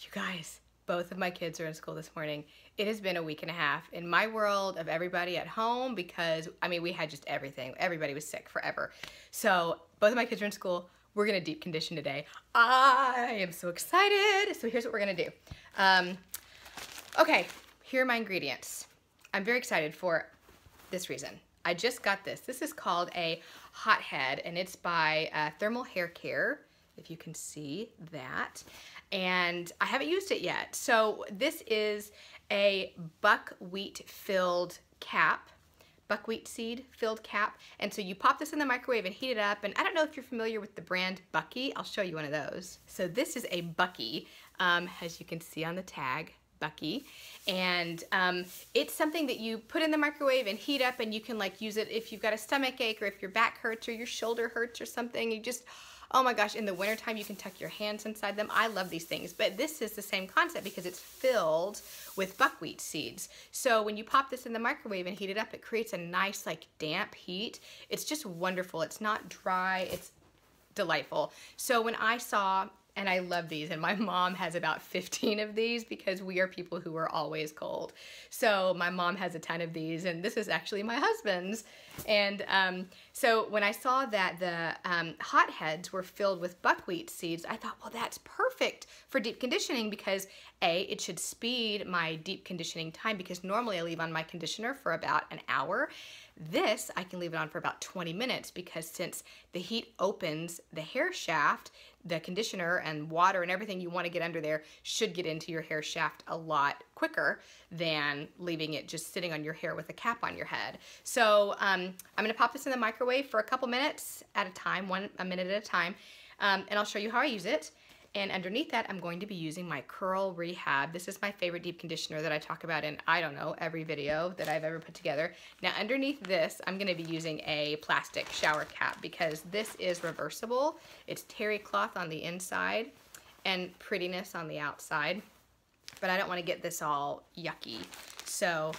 You guys, both of my kids are in school this morning. It has been a week and a half in my world of everybody at home because, I mean, we had just everything. Everybody was sick forever. So both of my kids are in school. We're gonna deep condition today. I am so excited. So here's what we're gonna do. Um, okay, here are my ingredients. I'm very excited for this reason. I just got this. This is called a Hot Head and it's by uh, Thermal Hair Care if you can see that. And I haven't used it yet. So this is a buckwheat filled cap buckwheat seed filled cap. And so you pop this in the microwave and heat it up. And I don't know if you're familiar with the brand Bucky. I'll show you one of those. So this is a Bucky, um, as you can see on the tag. Bucky and um, it's something that you put in the microwave and heat up and you can like use it if you've got a stomach ache or if your back hurts or your shoulder hurts or something you just Oh my gosh, in the wintertime you can tuck your hands inside them. I love these things, but this is the same concept because it's filled with buckwheat seeds. So when you pop this in the microwave and heat it up, it creates a nice like damp heat. It's just wonderful. It's not dry, it's delightful. So when I saw and I love these. And my mom has about 15 of these because we are people who are always cold. So my mom has a ton of these, and this is actually my husband's. And um, so when I saw that the um, Hot Heads were filled with buckwheat seeds, I thought, well, that's perfect for deep conditioning because A, it should speed my deep conditioning time because normally I leave on my conditioner for about an hour. This, I can leave it on for about 20 minutes because since the heat opens the hair shaft, the conditioner and water and everything you want to get under there should get into your hair shaft a lot quicker than leaving it just sitting on your hair with a cap on your head. So um, I'm going to pop this in the microwave for a couple minutes at a time, one a minute at a time, um, and I'll show you how I use it. And underneath that, I'm going to be using my Curl Rehab. This is my favorite deep conditioner that I talk about in, I don't know, every video that I've ever put together. Now underneath this, I'm gonna be using a plastic shower cap because this is reversible. It's terry cloth on the inside and prettiness on the outside. But I don't wanna get this all yucky. So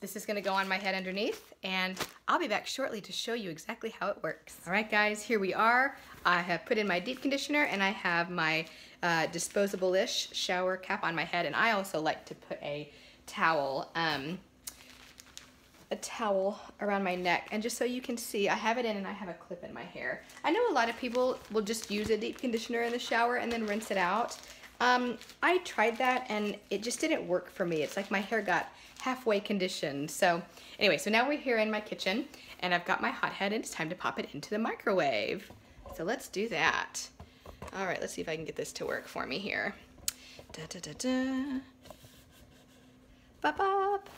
this is gonna go on my head underneath and I'll be back shortly to show you exactly how it works. All right guys, here we are. I have put in my deep conditioner and I have my uh, disposable-ish shower cap on my head and I also like to put a towel um, a towel around my neck and just so you can see I have it in and I have a clip in my hair. I know a lot of people will just use a deep conditioner in the shower and then rinse it out. Um, I tried that and it just didn't work for me. It's like my hair got halfway conditioned. So anyway, so now we're here in my kitchen and I've got my Hot Head and it's time to pop it into the microwave. So let's do that. All right, let's see if I can get this to work for me here. Da da da da. Bop bop.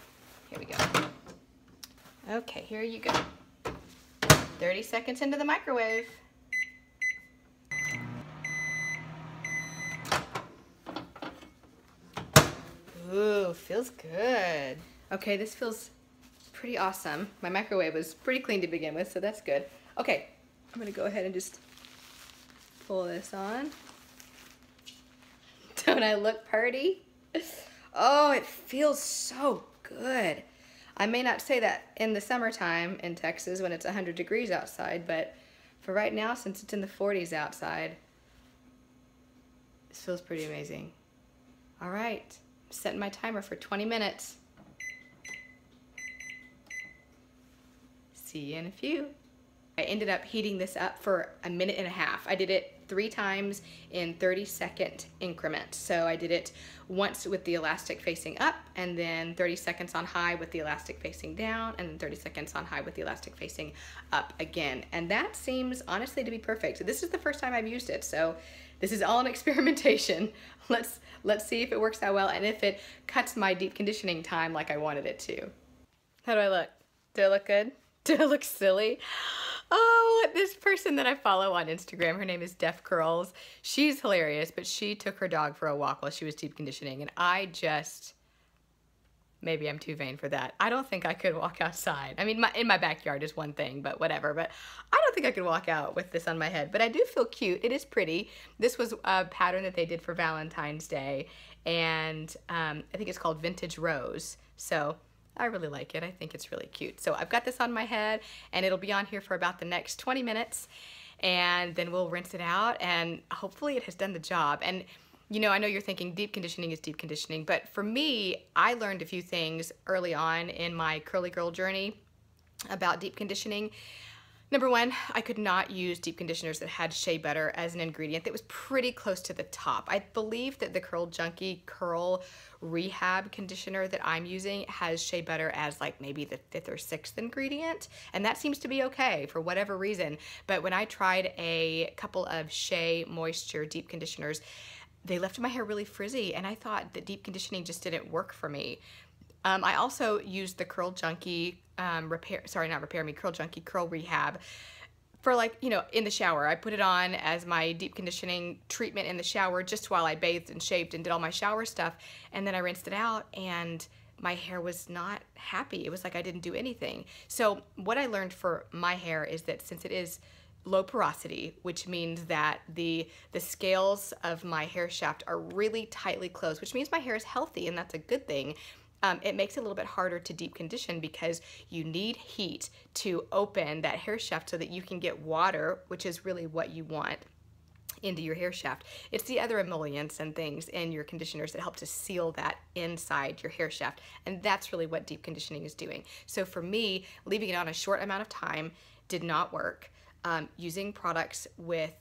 Here we go. Okay, here you go. 30 seconds into the microwave. Feels good. Okay, this feels pretty awesome. My microwave was pretty clean to begin with, so that's good. Okay, I'm gonna go ahead and just pull this on. Don't I look pretty? Oh, it feels so good. I may not say that in the summertime in Texas when it's 100 degrees outside, but for right now, since it's in the 40s outside, this feels pretty amazing. All right setting my timer for 20 minutes. See you in a few. I ended up heating this up for a minute and a half. I did it three times in 30 second increments. So I did it once with the elastic facing up and then 30 seconds on high with the elastic facing down and then 30 seconds on high with the elastic facing up again. And that seems honestly to be perfect. This is the first time I've used it. So this is all an experimentation. Let's, let's see if it works out well and if it cuts my deep conditioning time like I wanted it to. How do I look? Do I look good? Do I look silly? Oh, this person that I follow on Instagram, her name is Deaf Curls. She's hilarious, but she took her dog for a walk while she was deep conditioning, and I just maybe I'm too vain for that. I don't think I could walk outside. I mean, my, in my backyard is one thing, but whatever. But I don't think I could walk out with this on my head. But I do feel cute. It is pretty. This was a pattern that they did for Valentine's Day, and um, I think it's called Vintage Rose. So I really like it. I think it's really cute. So I've got this on my head, and it'll be on here for about the next 20 minutes, and then we'll rinse it out, and hopefully it has done the job. And you know, I know you're thinking deep conditioning is deep conditioning, but for me, I learned a few things early on in my curly girl journey about deep conditioning. Number one, I could not use deep conditioners that had shea butter as an ingredient that was pretty close to the top. I believe that the Curl Junkie Curl Rehab conditioner that I'm using has shea butter as like maybe the fifth or sixth ingredient, and that seems to be okay for whatever reason. But when I tried a couple of Shea Moisture deep conditioners, they left my hair really frizzy, and I thought that deep conditioning just didn't work for me. Um, I also used the Curl Junkie um, repair, sorry, not repair me, Curl Junkie Curl Rehab for like, you know, in the shower. I put it on as my deep conditioning treatment in the shower just while I bathed and shaved and did all my shower stuff. And then I rinsed it out and my hair was not happy. It was like I didn't do anything. So what I learned for my hair is that since it is low porosity, which means that the the scales of my hair shaft are really tightly closed, which means my hair is healthy and that's a good thing um, it makes it a little bit harder to deep condition because you need heat to open that hair shaft so that you can get water, which is really what you want into your hair shaft. It's the other emollients and things in your conditioners that help to seal that inside your hair shaft. And that's really what deep conditioning is doing. So for me, leaving it on a short amount of time did not work. Um, using products with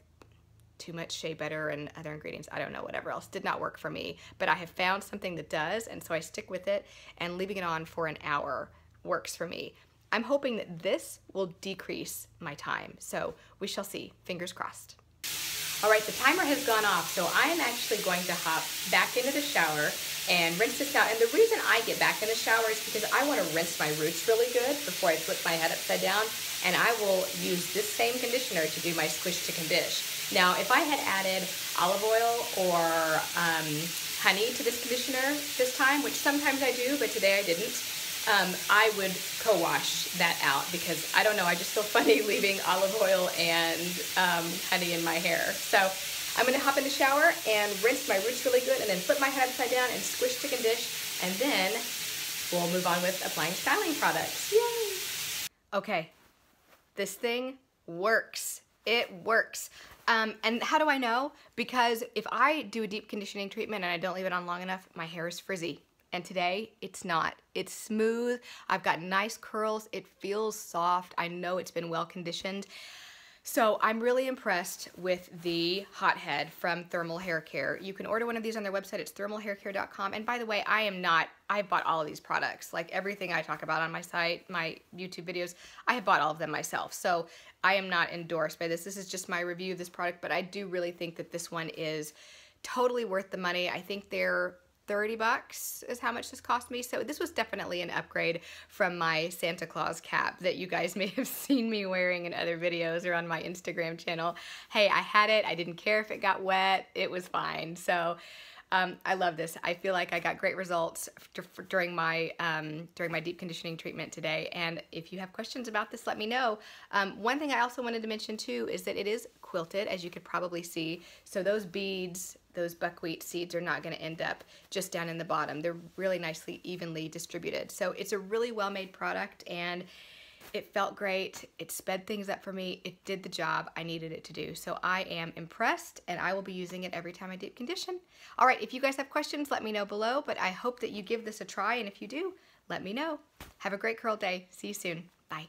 too much shea butter and other ingredients. I don't know, whatever else. Did not work for me. But I have found something that does, and so I stick with it, and leaving it on for an hour works for me. I'm hoping that this will decrease my time. So we shall see. Fingers crossed. All right, the timer has gone off, so I am actually going to hop back into the shower and rinse this out. And the reason I get back in the shower is because I want to rinse my roots really good before I flip my head upside down. And I will use this same conditioner to do my squish to condish. Now, if I had added olive oil or um, honey to this conditioner this time, which sometimes I do, but today I didn't, um, I would co-wash that out because I don't know, I just feel funny leaving olive oil and um, honey in my hair. So I'm gonna hop in the shower and rinse my roots really good and then flip my head upside down and squish to condish and then we'll move on with applying styling products. Yay! Okay, this thing works. It works. Um, and how do I know? Because if I do a deep conditioning treatment and I don't leave it on long enough, my hair is frizzy. And today, it's not. It's smooth. I've got nice curls. It feels soft. I know it's been well conditioned. So I'm really impressed with the Hot Head from Thermal Hair Care. You can order one of these on their website. It's thermalhaircare.com. And by the way, I am not, I've bought all of these products. Like everything I talk about on my site, my YouTube videos, I have bought all of them myself. So I am not endorsed by this. This is just my review of this product, but I do really think that this one is totally worth the money. I think they're 30 bucks is how much this cost me. So this was definitely an upgrade from my Santa Claus cap that you guys may have seen me wearing in other videos or on my Instagram channel. Hey, I had it. I didn't care if it got wet. It was fine. So um, I love this. I feel like I got great results during my um, during my deep conditioning treatment today. And if you have questions about this, let me know. Um, one thing I also wanted to mention too is that it is quilted, as you could probably see. So those beads, those buckwheat seeds are not going to end up just down in the bottom. They're really nicely evenly distributed. So it's a really well-made product and it felt great. It sped things up for me. It did the job I needed it to do. So I am impressed and I will be using it every time I deep condition. All right, if you guys have questions, let me know below, but I hope that you give this a try. And if you do, let me know. Have a great curl day. See you soon. Bye.